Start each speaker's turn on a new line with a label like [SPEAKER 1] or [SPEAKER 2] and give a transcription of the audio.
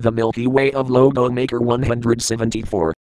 [SPEAKER 1] The Milky Way of Logo Maker 174.